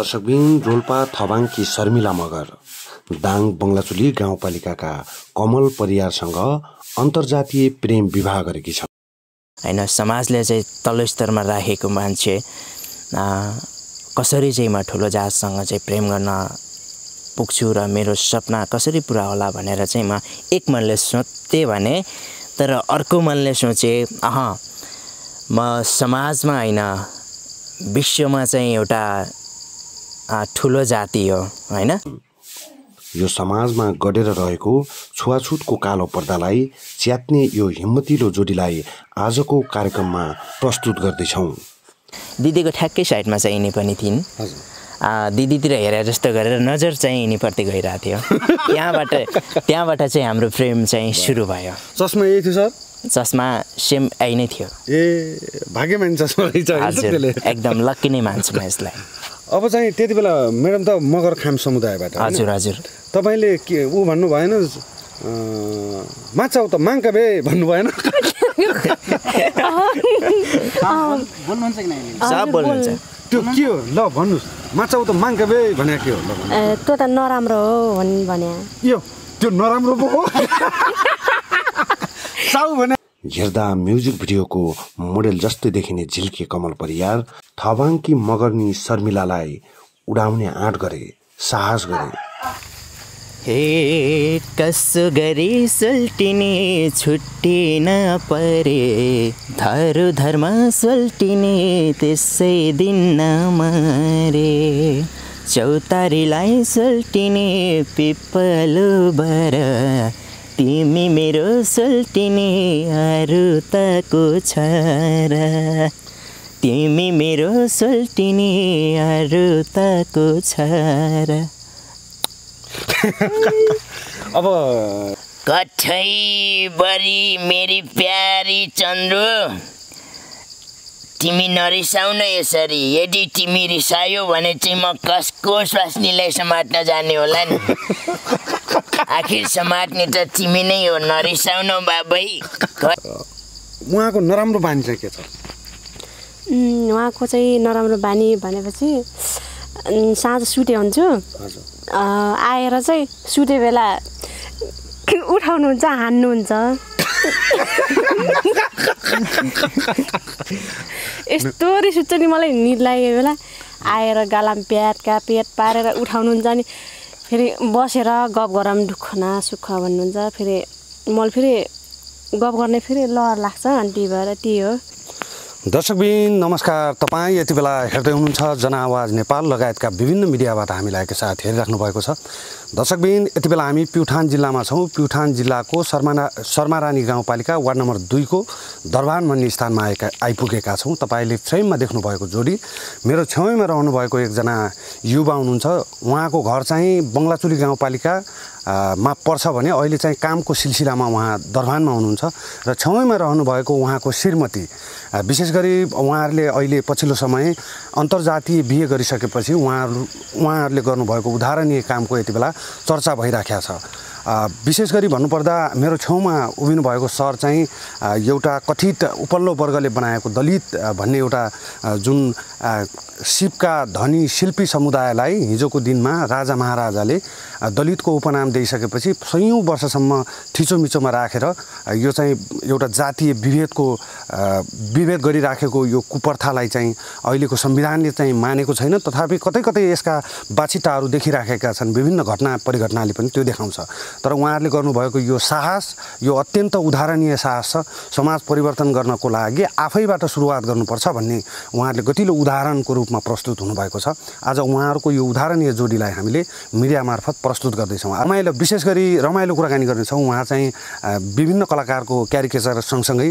दर्शकबिन रोल्पा थबाङकी शर्मिला मगर दाङ बङ्गलाचुली गाउँपालिकाका कमल परियारसँग अन्तर्जातीय प्रेम विवाह गरेकी छन्। होइन समाजले चाहिँ तल्लो स्तरमा राखेको मान्छे कसरी चाहिँ म ठुलो जातसँग चाहिँ प्रेम गर्न पुग्छु र मेरो सपना कसरी पुरा होला भनेर चाहिँ म एक मनले सोध्थेँ भने तर अर्को मनले सोचेँ अह म समाजमा होइन विश्वमा चाहिँ एउटा ठुलो जाति हो होइन? यो समाजमा गढेर रहेको छुवाछुतको कालो पर्दालाई च्यात्ने यो हिम्मतिलो जोडीलाई आजको कार्यक्रममा प्रस्तुत गर्दैछौँ। दिदीको ठ्याक्कै साइडमा चाहिँ यिनी पनि थिइन्। दिदीतिर हेरेर जस्तो गरेर नजर चाहिँ यिनीप्रति गइरहेको थियो। त्यहाँबाट त्यहाँबाट चाहिँ हाम्रो प्रेम चाहिँ सुरु भयो। चस्मा यही थियो सर? चस्मा सेम यही नै थियो। ए भाग्यमान चस्मा हजुर एकदम लक्की नै मान्छु म यसलाई। अब चाहिँ त्यति बेला म्याडम त मगर खाम समुदायबाट हजुर हजुर। तपाईँले के ऊ भन्नु भएन माछा त माङ्का बे भन्नु भएन। त्यो के हो? ल भन्नुहोस्। माछा त माङ्का बे भने के हो? ल त्यो त नराम्रो हो भने यो त्यो नराम्रो पो हो। साउ भने हेर्दा म्युजिक भिडियोको मोडेल जस्तै देखिने झिल्के कमल परियार थबाङकी मगर्नी शर्मिलालाई उडाउने आँट गरे साहस गरे। हे कसो गरी सुल्टिने छुट्टिन परे धरु धर्म सुल्टिने त्यसै दिन मरे। चौतारीलाई सुल्टिने पिपलु बर तिमी मेरो सुल्टिने अरू तको छ र तिमी मेरो सुल्टिने अरू तको छ र अब कठै बरी मेरी प्यारी चन्द्र। तिमी नरिसाउ न यसरी। यदि तिमी रिसायो भने चाहिँ म कसको स्वास्नीलाई समात्न जाने होला नि? आखिर समात्ने त तिमी नै हो नरिसाउ न बाबै। उहाँको नराम्रो बानी चाहिँ के छ? उहाँको चाहिँ नराम्रो बानी भनेपछि साँझ सुते हुन्छु। आएर चाहिँ सुते बेला उठाउनुहुन्छ हान्नुहुन्छ। यस्तो रिस उठ्छ नि मलाई निद लागेको बेला। आएर गालाम प्याटका पेट पारेर उठाउनुहुन्छ नि फेरि बसेर गफ गरौँ दुःख न सुख भन्नुहुन्छ फेरि मलाई फेरि गफ गर्ने फेरि लहर लाग्छ अनि त्यही भएर त्यही हो। दर्शकबिन नमस्कार। तपाईँ यति बेला हेर्दै हुनुहुन्छ जनआवाज नेपाल लगायतका विभिन्न मिडियाबाट हामीलाई एकसाथ हेरिराख्नु भएको छ। दर्शकबिन यति बेला हामी प्युठान जिल्लामा छौँ। प्युठान जिल्लाको शर्माना शर्मारानी गाउँपालिका वार्ड नम्बर दुईको दरबान भन्ने स्थानमा आएका आइपुगेका छौँ। तपाईँले फ्रेममा देख्नुभएको जोडी। मेरो छेउमा रहनुभएको एकजना युवा हुनुहुन्छ। उहाँको घर चाहिँ बङ्गलाचुली गाउँपालिका मा पर्छ भने अहिले चाहिँ कामको सिलसिलामा उहाँ दरबानमा हुनुहुन्छ र छेउमा रहनुभएको उहाँको श्रीमती विशेष गरी उहाँहरूले अहिले पछिल्लो समय अन्तर्जातीय बिहे गरिसकेपछि उहाँहरू उहाँहरूले गर्नुभएको उदाहरणीय कामको यति बेला चर्चा भइराखेको छ। विशेष गरी भन्नुपर्दा मेरो छेउमा उभिनु भएको सर चाहिँ एउटा कथित उपल्लो वर्गले बनाएको दलित भन्ने एउटा जुन सिपका धनी शिल्पी समुदायलाई हिजोको दिनमा राजा महाराजाले दलितको उपनाम दिइसकेपछि सयौँ वर्षसम्म थिचोमिचोमा राखेर यो चाहिँ एउटा जातीय विभेदको विभेद गरिराखेको यो कुप्रथालाई चाहिँ अहिलेको संविधानले चाहिँ मानेको छैन। तथापि कतै कतै यसका बाछिटाहरू देखिराखेका छन्। विभिन्न घटना परिघटनाले पनि त्यो देखाउँछ। तर उहाँहरूले गर्नुभएको यो साहस यो अत्यन्त उदाहरणीय साहस छ। समाज परिवर्तन गर्नको लागि आफैबाट सुरुवात गर्नुपर्छ भन्ने उहाँहरूले गतिलो उदाहरणको रूपमा प्रस्तुत हुनुभएको छ। आज उहाँहरूको यो उदाहरणीय जोडीलाई हामीले मिडिया मार्फत प्रस्तुत गर्दैछौँ। रमाइलो विशेष गरी रमाइलो कुराकानी गर्नेछौँ। उहाँ चाहिँ विभिन्न कलाकारको क्यारिकेचर सँगसँगै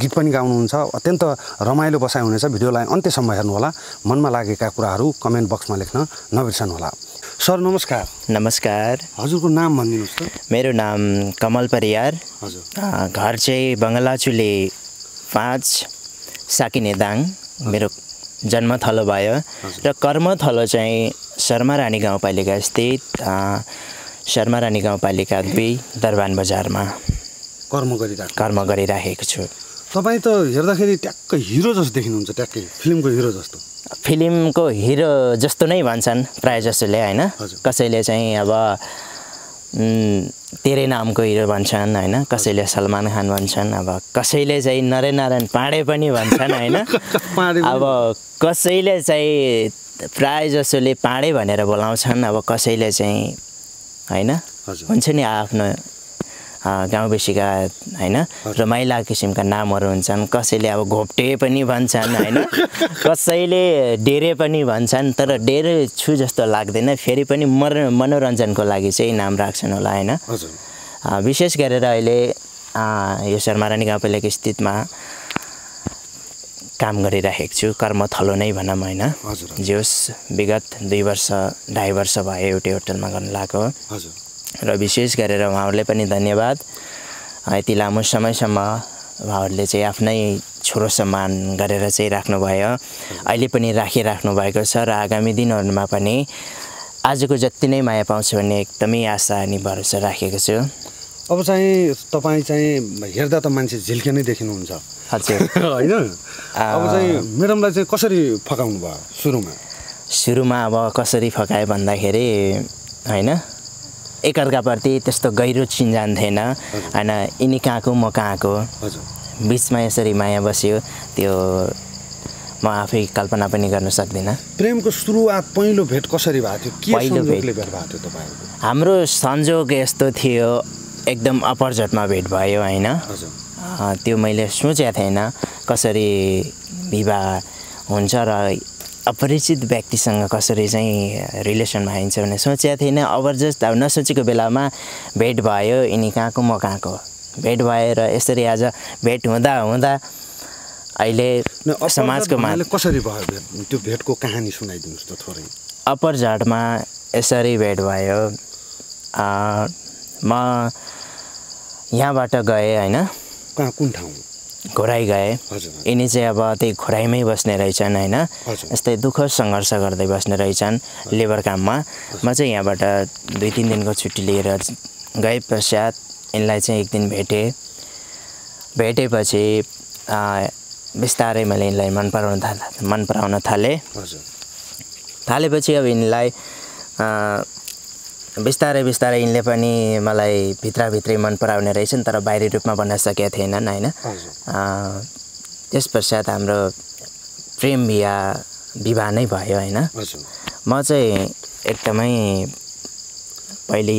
गीत पनि गाउनुहुन्छ। अत्यन्त रमाइलो बसाइ हुनेछ। भिडियोलाई अन्त्यसम्म हेर्नुहोला। मनमा लागेका कुराहरू कमेन्ट बक्समा लेख्न नबिर्सनुहोला। सर नमस्कार। नमस्कार। हजुरको नाम भनिदिनुहोस् त। मेरो नाम कमल परियार। हजुर। घर चाहिँ बङ्गलाचुले पाँच साकिने दाङ मेरो जन्मथलो भयो। र कर्मथलो चाहिँ शर्मा रानी गाउँपालिका स्थित शर्मा रानी गाउँपालिका दुई दरबान बजारमा कर्म गरिरहेको कर्म गरिराखेको छु। तपाईँ त हेर्दाखेरि ट्याक्कै हिरो जस्तो देखिनुहुन्छ ट्याक्कै फिल्मको हिरो जस्तो। फिल्मको हिरो जस्तो नै भन्छन् प्रायः जसोले होइन। कसैले चाहिँ अब तेरै नामको हिरो भन्छन् होइन? कसैले सलमान खान भन्छन् अब कसैले चाहिँ नरेनारायण पाँडे पनि भन्छन् होइन? अब कसैले चाहिँ प्रायः जसोले पाँडे भनेर बोलाउँछन् अब कसैले चाहिँ होइन। हुन्छ नि आफ्नो अँ, गाउँ बेसीका होइन रमाइला किसिमका नामहरू हुन्छन् कसैले अब घोप्टे पनि भन्छन् होइन? कसैले डेरे पनि भन्छन् तर डेरे छु जस्तो लाग्दैन फेरि पनि मर मनोरञ्जनको लागि चाहिँ नाम राख्छन् होला होइन? विशेष गरेर अहिले यो शर्मारानी गाउँपालिका स्थितमा काम गरिराखेको छु कर्मथलो नै भनौँ होइन। हजुर। जोस् विगत दुई वर्ष ढाई वर्ष भयो एउटै होटलमा गर्नु लागेको। र विशेष गरेर उहाँहरूले पनि धन्यवाद। यति लामो समयसम्म उहाँहरूले चाहिँ आफ्नै छोरो सम्मान गरेर चाहिँ राख्नुभयो। अहिले पनि राखिराख्नु भएको छ र आगामी दिनहरूमा पनि आजको जति नै माया पाउँछु भन्ने एकदमै आशा अनि भरोसा राखेको छु। अब चाहिँ तपाईँ चाहिँ हेर्दा त मान्छे झिल्के नै देखिनुहुन्छ। होइन? अब चाहिँ म्याडमलाई चाहिँ कसरी फकाउनु भयो सुरुमा? सुरुमा अब कसरी फकायो भन्दाखेरि होइन? एकअर्काप्रति त्यस्तो गहिरो चिन्जान थिएन। होइन यिनी कहाँको म कहाँको? बिचमा यसरी माया बस्यो। त्यो म आफै कल्पना पनि गर्न सक्दिनँ। प्रेमको सुरुवात पहिलो भेट कसरी भएको थियो? के पहिलो भेट। भएको थियो तपाईँहरूको? हाम्रो संजोग यस्तो थियो। एकदम अपर्झटमा भेट भयो होइन? त्यो मैले सोचेको थिएन कसरी विवाह हुन्छ र अपरिचित व्यक्तिसँग कसरी चाहिँ रिलेसनमा आइन्छ भने सोचेको थिएन। अब जस्ट अब नसोचेको बेलामा भेट भयो यिनी कहाँको म कहाँको भेट भयो र यसरी आज भेट हुँदा हुँदा अहिले समाजको कसरी भयो भेट त्यो भेटको कहानी सुनाइदिनुहोस् त थोरै। अप्पर झाडमा यसरी भेट भयो। म यहाँबाट गएँ होइन? कहाँ कुन ठाउँ? घोराइ गएँ। यिनी चाहिँ अब त्यही खोराइमै बस्ने रहेछन् होइन। यस्तै दुःख सङ्घर्ष गर्दै बस्ने रहेछन् लेबर काममा। म चाहिँ यहाँबाट दुई तिन दिनको छुट्टी लिएर गए पश्चात यिनलाई चाहिँ एक दिन भेटेँ। भेटेपछि बिस्तारै मैले यिनलाई मन पराउन थालेँ मन पराउन थालेँ। थालेपछि अब यिनलाई बिस्तारै बिस्तारै यिनले पनि मलाई भित्रभित्रै मन पराउने रहेछन् तर बाहिरी रूपमा भन्न सकेका थिएनन् होइन? त्यस पश्चात हाम्रो प्रेम विवाह विवाह नै भयो होइन? म चाहिँ एकदमै पहिले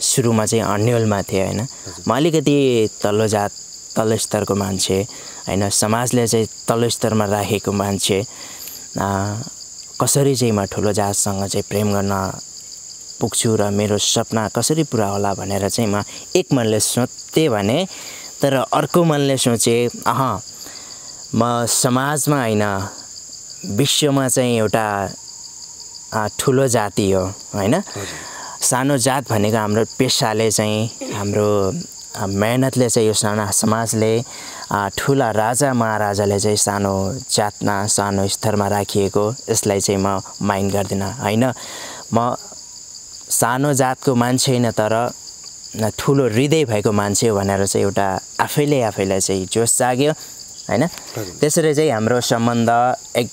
सुरुमा चाहिँ अन्यलमा थिएँ होइन? म अलिकति तल्लो जात तल्लो स्तरको मान्छे होइन? समाजले चाहिँ तल्लो स्तरमा राखेको मान्छे। कसरी चाहिँ म ठुलो जातसँग चाहिँ प्रेम गर्न पुग्छु र मेरो सपना कसरी पुरा होला भनेर चाहिँ म एक मनले सोध्थेँ भने तर अर्को मनले सोचेँ अह म समाजमा होइन विश्वमा चाहिँ एउटा ठुलो जाति हो होइन? सानो जात भनेको हाम्रो पेसाले चाहिँ हाम्रो मेहनतले चाहिँ यो सानो समाजले ठुला राजा महाराजाले चाहिँ सानो जातमा सानो स्तरमा राखिएको यसलाई चाहिँ म माइन्ड गर्दिनँ होइन? म सानो जातको मान्छे होइन तर ठुलो हृदय भएको मान्छे हो भनेर चाहिँ एउटा आफैले आफैलाई चाहिँ जोस जाग्यो होइन? त्यसरी चाहिँ हाम्रो सम्बन्ध एक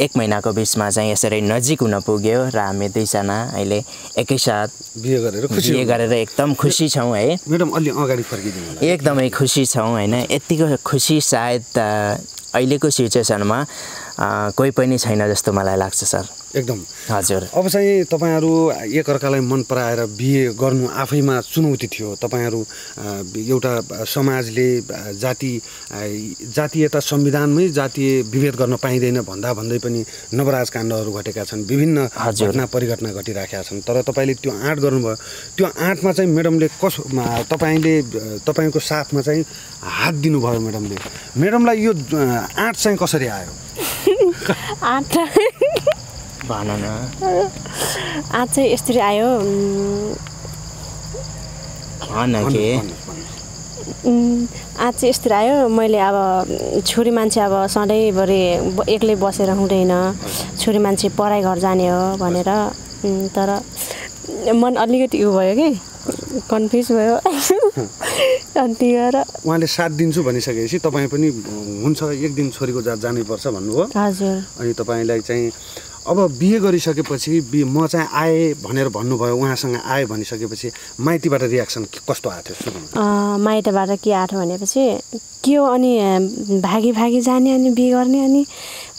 एक महिनाको बिचमा चाहिँ यसरी नजिक हुन पुग्यो र हामी दुईजना अहिले एकैसाथ बिहे गरेर बिहे गरेर एकदम खुसी छौँ है। म्याडम अलि अगाडि फर्किदिनु एकदमै खुसी छौँ होइन? यत्तिको खुसी सायद अहिलेको सिचुएसनमा कोही पनि छैन जस्तो मलाई लाग्छ सर। एकदम। हजुर। अब चाहिँ तपाईँहरू एकअर्कालाई मन पराएर बिहे गर्नु आफैमा चुनौती थियो। तपाईँहरू एउटा समाजले जाति जातीयता संविधानमै जातीय विभेद गर्न पाइँदैन भन्दा भन्दै पनि नवराज काण्डहरू घटेका छन्। विभिन्न। घटना परिघटना घटिराखेका छन्। तर तपाईँले त्यो आँट गर्नुभयो। त्यो आँटमा चाहिँ म्याडमले कसो तपाईँले तपाईँको साथमा चाहिँ हात दिनुभयो म्याडमले म्याडमलाई यो आँट चाहिँ कसरी आयो? आँट। भन न आँट चाहिँ यसरी आयो। भन के? आँट चाहिँ यस्तरी आयो। मैले अब छोरी मान्छे अब सधैँभरि एक्लै बसेर हुँदैन। छोरी मान्छे पढाइ घर जाने हो भनेर। तर मन अलिकति उ भयो कि। कन्फ्युज भयो। भएर उहाँले साथ दिन्छु भनिसकेपछि तपाईँ पनि हुन्छ एक दिन छोरीको जात जानैपर्छ भन्नुभयो। हजुर। अनि तपाईँलाई चाहिँ अब बिहे गरिसकेपछि बि म चाहिँ आएँ भनेर भन्नुभयो उहाँसँग आएँ भनिसकेपछि माइतीबाट रियाक्सन कस्तो आएको थियो? माइतबाट के आएको भनेपछि के हो अनि भागी भागी जाने अनि बिहे गर्ने अनि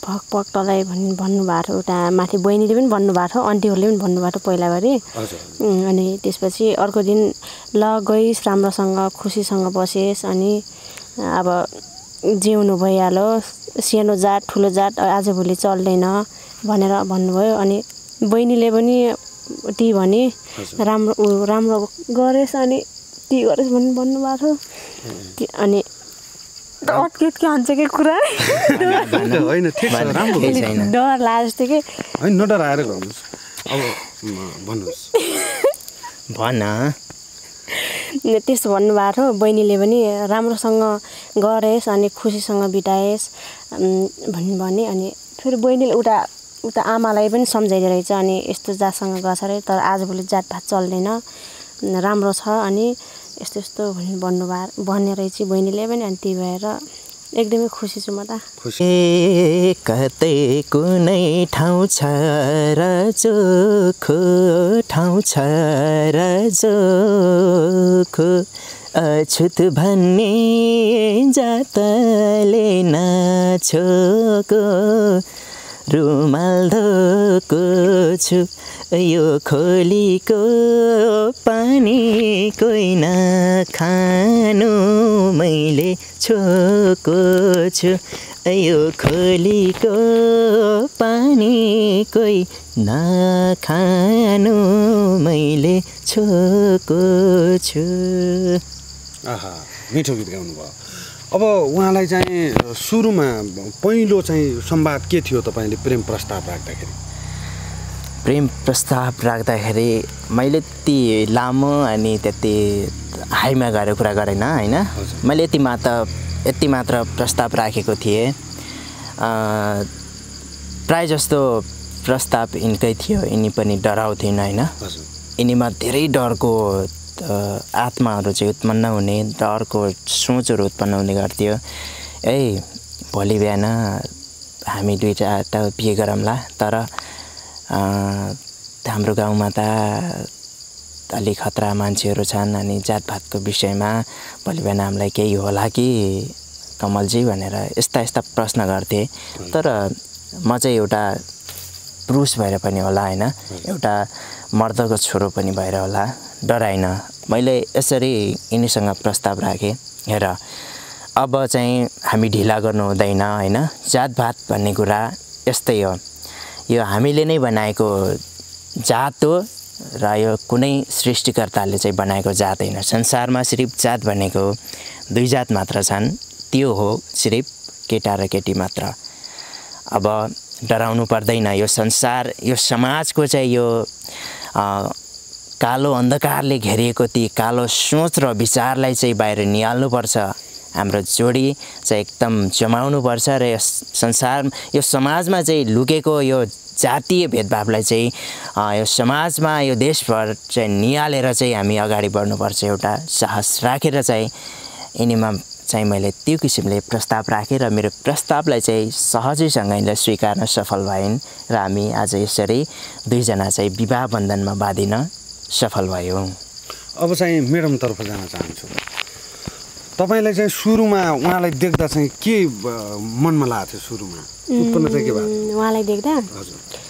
भक भक तलाई भन् भन्नुभएको थियो उता माथि बहिनीले पनि भन्नुभएको थियो आन्टीहरूले पनि भन्नुभएको थियो पहिलाभरि अनि त्यसपछि अर्को दिन ल गइस् राम्रोसँग खुसीसँग बसेस् अनि अब जिउनु भइहाल्यो सानो जात ठुलो जात आजभोलि चल्दैन भनेर भन्नुभयो। अनि बहिनीले पनि ती भने राम्रो राम्रो गरेस् अनि ती गरेस् भन्ने भन्नुभएको थियो अनि अट्के के हान्छ कि कुरा? होइन ठिक छ भन्नु। राम्रो केही भयो। छैन। डर लाग्यो जस्तो कि? होइन नडराएर गर्नुहोस्। अब भन्नुहोस्। भन। त्यस्तो भन्नुभएको थियो बहिनीले पनि राम्रोसँग गरेस् अनि खुसीसँग बिताएस्। भन्नु भने अनि फेरि बहिनीले उता उता आमालाई पनि सम्झाइदियो रहेछ अनि यस्तो जातसँग गछ अरे। तर आजभोलि जातभात चल्दैन। राम्रो छ अनि यस्तो यस्तो भन्नु भन्नुभयो भन्ने रहेछ बहिनीले पनि अनि त्यही भएर एकदमै खुसी छु म त। कतै कुनै ठाउँ छ र चोखो ठाउँ छ र चोखो। अछुत भन्ने जातले नछोको रुमाल धोको छु। यो खोलीको पानी कोही नखानु मैले छोको छु। यो खोलीको पानी कोही नखानु मैले छोको छु। आहा मिठो गीत गाउनुभयो। अब उहाँलाई चाहिँ सुरुमा पहिलो चाहिँ संवाद के थियो तपाईँले प्रेम प्रस्ताव राख्दाखेरि? प्रेम प्रस्ताव राख्दाखेरि मैले त्यति लामो अनि त्यति हाइमा गएर कुरा गरेन होइन। मैले यति मात्र यति मात्र प्रस्ताव राखेको थिएँ। प्राय जस्तो प्रस्ताव यिनकै थियो यिनी पनि डराउँथिन् होइन? यिनीमा धेरै डरको आत्माहरू चाहिँ उत्पन्न हुने डरको सोचहरू उत्पन्न हुने गर्थ्यो। ए भोलि बिहान हामी दुईवटा त बिहे गरौँला तर हाम्रो गाउँमा त अलि खतरा मान्छेहरू छन् अनि जातभातको विषयमा भोलि बिहान हामीलाई केही होला कि कमलजी भनेर यस्ता यस्ता प्रश्न गर्थे तर म चाहिँ एउटा पुरुष भएर पनि होला होइन एउटा मर्दको छोरो पनि भएर होला। डराइन। मैले यसरी यिनीसँग प्रस्ताव राखेँ। हेर अब चाहिँ हामी ढिला गर्नु हुँदैन होइन? जातभात भन्ने कुरा यस्तै हो। यो हामीले नै बनाएको जात हो र यो कुनै सृष्टिकर्ताले चाहिँ बनाएको जात होइन। संसारमा सिर्फ जात भनेको दुई जात मात्र छन्। त्यो हो सिर्फ केटा र केटी मात्र। अब डराउनु पर्दैन। यो संसार यो समाजको चाहिँ यो कालो अन्धकारले घेरिएको ती कालो सोच र विचारलाई चाहिँ बाहिर निहाल्नुपर्छ। हाम्रो जोडी चाहिँ एकदम जमाउनुपर्छ र यस संसार यो समाजमा चाहिँ लुकेको यो जातीय भेदभावलाई चाहिँ यो समाजमा यो देशभर चाहिँ निहालेर चाहिँ हामी अगाडि बढ्नुपर्छ। एउटा साहस राखेर चाहिँ यिनीमा चाहिँ मैले त्यो किसिमले प्रस्ताव राखेँ र मेरो प्रस्तावलाई चाहिँ सहजैसँगले स्वीकार्न सफल भइन् र हामी आज यसरी दुईजना चाहिँ विवाह बन्धनमा बाँधिन सफल भयौँ। अब चाहिँ म्याडमतर्फ जान चाहन्छु। तपाईँलाई चाहिँ सुरुमा उहाँलाई देख्दा चाहिँ के मनमा लागेको थियो सुरुमा? उत्पन्न चाहिँ के भएको? उम्, उहाँलाई देख्दा? हजुर।